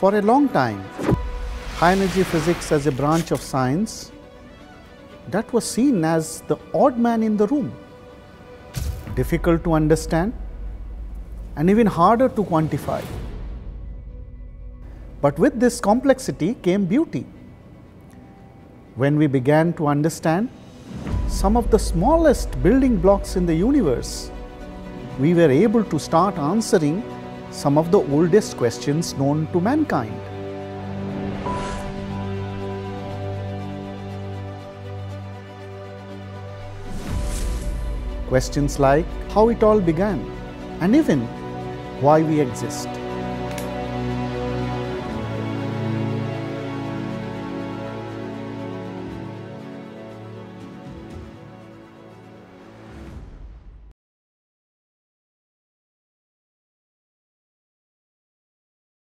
For a long time, high energy physics as a branch of science that was seen as the odd man in the room, difficult to understand and even harder to quantify. But with this complexity came beauty. When we began to understand some of the smallest building blocks in the universe, we were able to start answering some of the oldest questions known to mankind. Questions like how it all began and even why we exist.